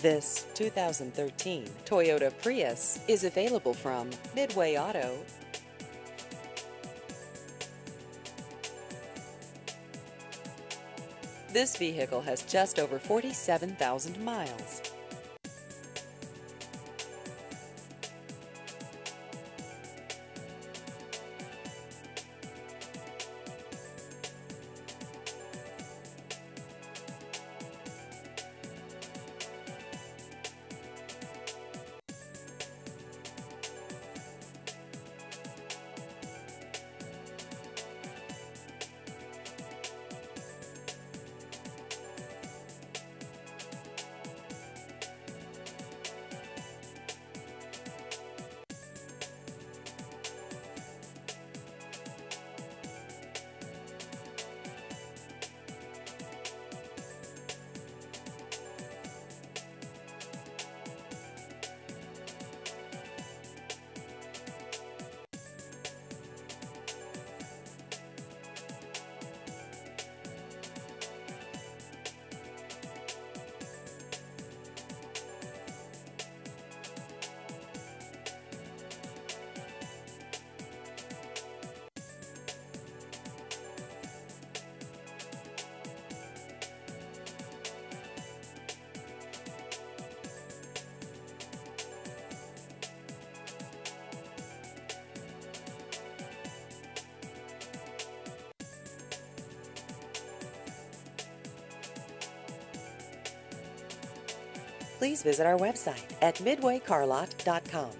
This 2013 Toyota Prius is available from Midway Auto. This vehicle has just over 47,000 miles. Please visit our website at midwaycarlot.com.